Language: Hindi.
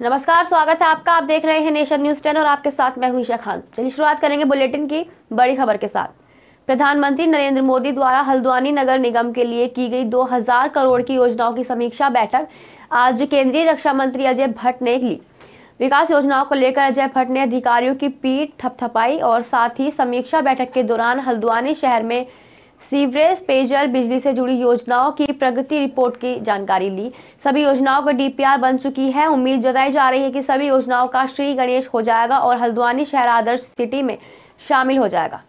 नमस्कार, स्वागत है आपका। आप देख रहे हैं नेशन न्यूज़ टेन और आपके साथ मैं हूँ ईशा खान। चलिए शुरुआत करेंगे बुलेटिन की बड़ी खबर के साथ। प्रधानमंत्री नरेंद्र मोदी द्वारा हल्द्वानी नगर निगम के लिए की गई 2000 करोड़ की योजनाओं की समीक्षा बैठक आज केंद्रीय रक्षा मंत्री अजय भट्ट ने ली। विकास योजनाओं को लेकर अजय भट्ट ने अधिकारियों की पीठ थपथपाई और साथ ही समीक्षा बैठक के दौरान हल्द्वानी शहर में सीवरेज, पेयजल, बिजली से जुड़ी योजनाओं की प्रगति रिपोर्ट की जानकारी ली। सभी योजनाओं का डीपीआर बन चुकी है। उम्मीद जताई जा रही है कि सभी योजनाओं का श्री गणेश हो जाएगा और हल्द्वानी शहर आदर्श सिटी में शामिल हो जाएगा।